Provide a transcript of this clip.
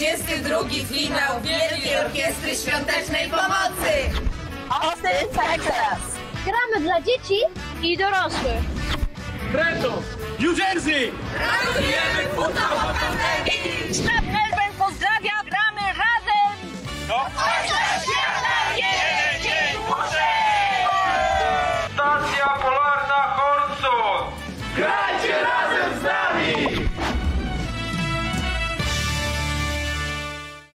22 finał Wielkiej Orkiestry Świątecznej Pomocy! Austin, Texas! Gramy dla dzieci i dorosłych! Trenton, New Jersey! Ratujemy futbol pandemii! Sztab Melbourne pozdrawia, gramy razem! Do końca świata! Jeden dzień! Stacja Polarna Hornson! Grajcie razem z nami!